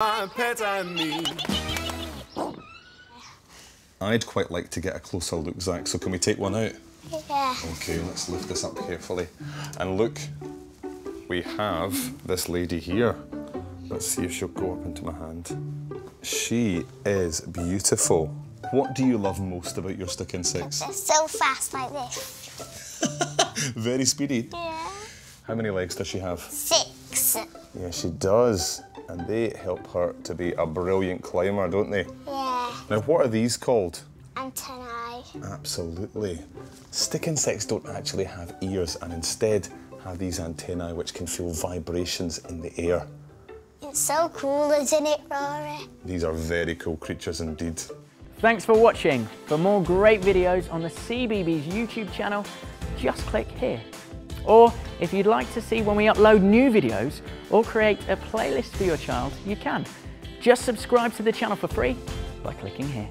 my pet and me. I'd quite like to get a closer look, Zach, so can we take one out? Yeah. Okay, let's lift this up carefully. And look, we have this lady here. Let's see if she'll go up into my hand. She is beautiful. What do you love most about your stick insects? They're so fast like this. Very speedy. Yeah. How many legs does she have? Six. Yeah, she does. And they help her to be a brilliant climber, don't they? Yeah. Now, what are these called? Antennae. Absolutely. Stick insects don't actually have ears and instead have these antennae which can feel vibrations in the air. It's so cool, isn't it, Rory? These are very cool creatures indeed. Thanks for watching. For more great videos on the CBeebies YouTube channel, just click here. Or if you'd like to see when we upload new videos or create a playlist for your child, you can. Just subscribe to the channel for free by clicking here.